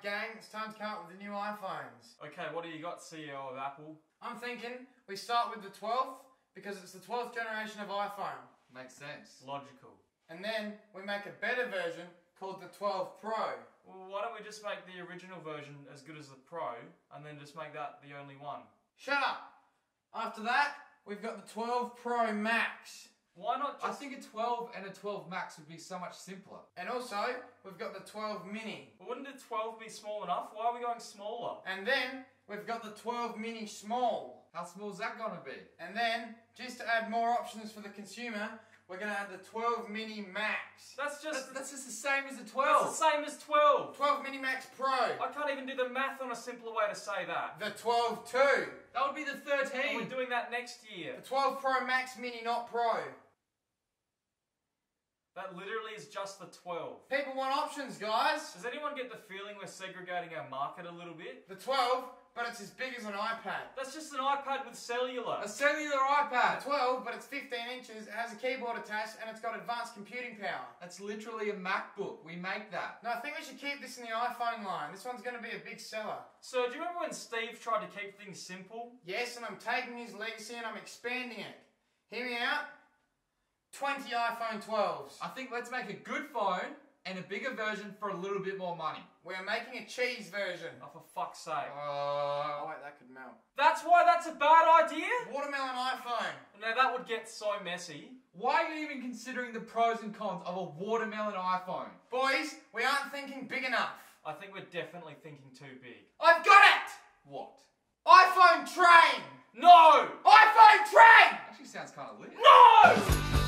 Alright, gang, it's time to come up with the new iPhones. Okay, what do you got, CEO of Apple? I'm thinking we start with the 12th because it's the 12th generation of iPhone. Makes sense. Logical. And then we make a better version called the 12 Pro. Well, why don't we just make the original version as good as the Pro, and then just make that the only one? Shut up! After that, we've got the 12 Pro Max. Why not I think a 12 and a 12 Max would be so much simpler. And also, we've got the 12 Mini. Wouldn't a 12 be small enough? Why are we going smaller? And then, we've got the 12 Mini Small. How small is that gonna be? And then, just to add more options for the consumer, we're going to add the 12 Mini Max. That's That's, just... that's just the same as That's 12. the same as 12. 12 Mini Max Pro. I can't even do the math on a simpler way to say that. The 12 2. That would be the And 13. we're doing that next year. The 12 Pro Max Mini, not Pro. That literally is just the 12. People want options, guys. Does anyone get the feeling we're segregating our market a little bit? The 12, but it's as big as an iPad. That's just an iPad with cellular. A cellular iPad. 12, but it's 15 inches, it has a keyboard attached, and it's got advanced computing power. That's literally a MacBook. We make that. No, I think we should keep this in the iPhone line. This one's going to be a big seller. So, do you remember when Steve tried to keep things simple? Yes, and I'm taking his legacy and I'm expanding it. Hear me out? 20 iPhone 12s. I think let's make a good phone and a bigger version for a little bit more money. We're making a cheese version. Oh, for fuck's sake. Oh, Uh, wait, that could melt. That's why that's a bad idea? Watermelon iPhone. Now, that would get so messy. why are you even considering the pros and cons of a watermelon iPhone? Boys, we aren't thinking big enough. I think we're definitely thinking too big. I've got it! What? iPhone train! No! iPhone train! Actually sounds kind of lit. No! California's on my